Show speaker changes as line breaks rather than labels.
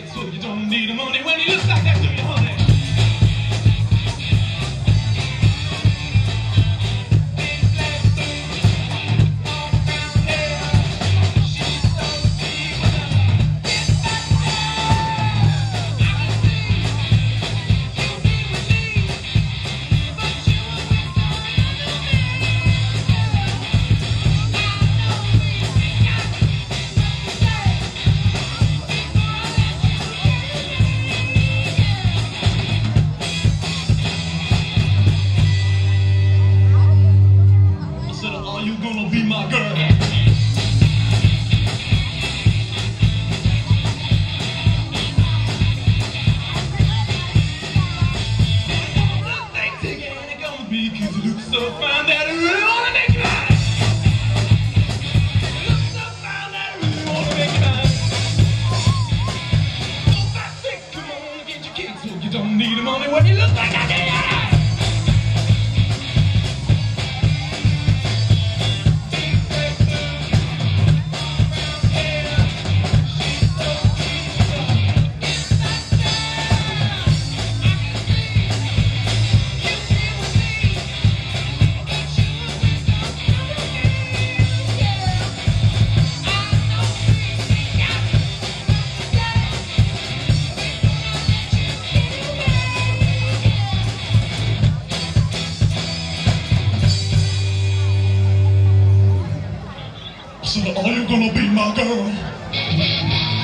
so you don't need money when you look like that. so fine. So you're gonna be my girl.